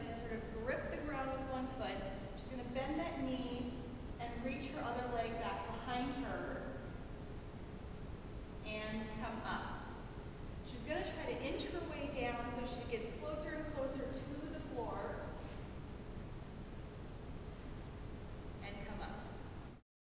one